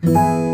Música mm-hmm.